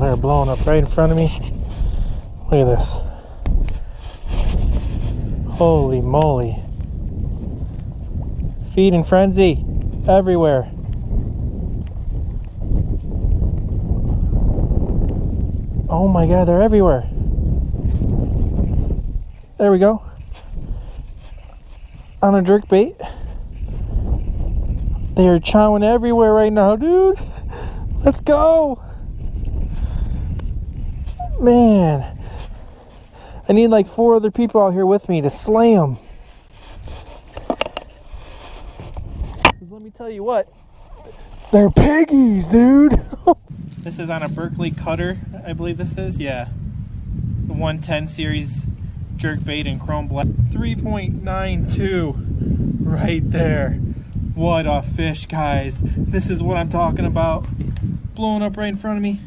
they're blowing up right in front of me. Look at this. Holy moly. Feed and frenzy everywhere. Oh my god, they're everywhere. There we go. On a jerk bait. They are chowing everywhere right now, dude. Let's go. Man. I need like four other people out here with me to slay them. Let me tell you what. They're piggies, dude. this is on a Berkley cutter, I believe this is. Yeah. The 110 series jerk bait in chrome black. 3.92 right there. What a fish, guys. This is what I'm talking about. Blowing up right in front of me.